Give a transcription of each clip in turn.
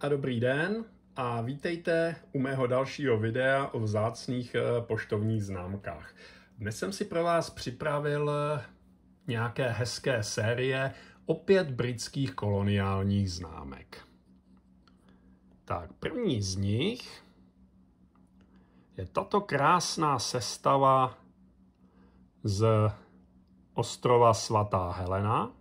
A dobrý den a vítejte u mého dalšího videa o vzácných eh, poštovních známkách. Dnes jsem si pro vás připravil eh, nějaké hezké série opět britských koloniálních známek. Tak, první z nich je tato krásná sestava z ostrova Svatá Helena,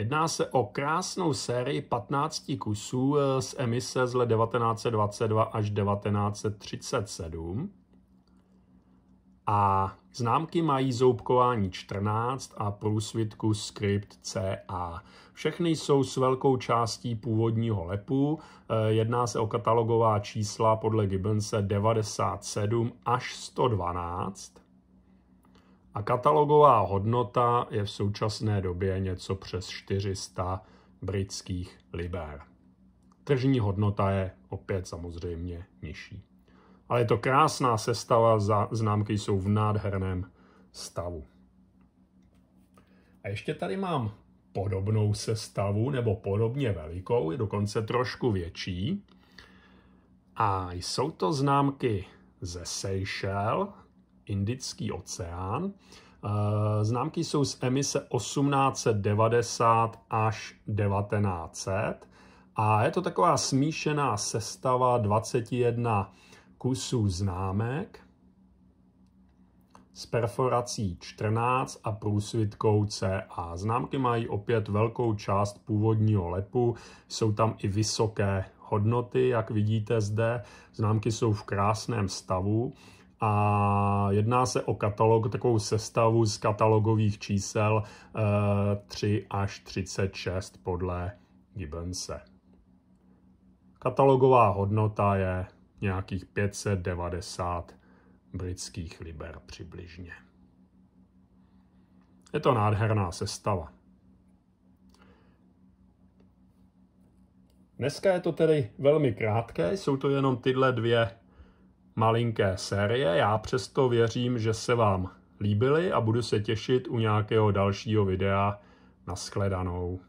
Jedná se o krásnou sérii 15 kusů eh, z emise z let 1922 až 1937. A známky mají zoubkování 14 a průsvitku script CA. Všechny jsou s velkou částí původního lepu. Eh, jedná se o katalogová čísla podle Gibbonse 97 až 112 a katalogová hodnota je v současné době něco přes 400 britských liber. Tržní hodnota je opět samozřejmě nižší. Ale je to krásná sestava, známky jsou v nádherném stavu. A ještě tady mám podobnou sestavu, nebo podobně velikou, je dokonce trošku větší. A jsou to známky ze Seychelles, Indický oceán. Eh, známky jsou z emise 1890 až 1900 a je to taková smíšená sestava 21 kusů známek s perforací 14 a průsvitkou CA. Známky mají opět velkou část původního lepu, jsou tam i vysoké hodnoty, jak vidíte zde. Známky jsou v krásném stavu a jedná se o katalog, takovou sestavu z katalogových čísel 3 eh, až 36 podle Gibbonse. Katalogová hodnota je nějakých 590 britských liber přibližně. Je to nádherná sestava. Dneska je to tedy velmi krátké, jsou to jenom tyhle dvě malinké série. Já přesto věřím, že se vám líbily a budu se těšit u nějakého dalšího videa. Naschledanou.